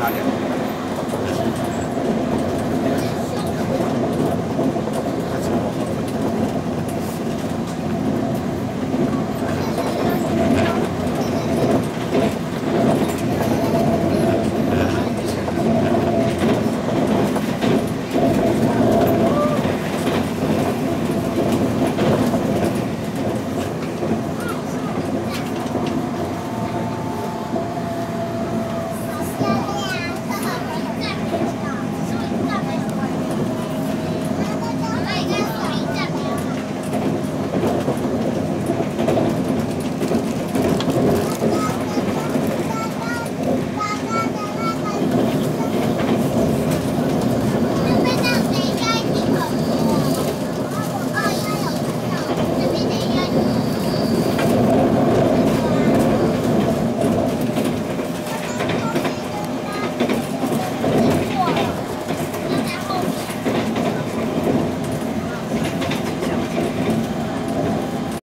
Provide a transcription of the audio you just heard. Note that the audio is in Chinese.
差两年。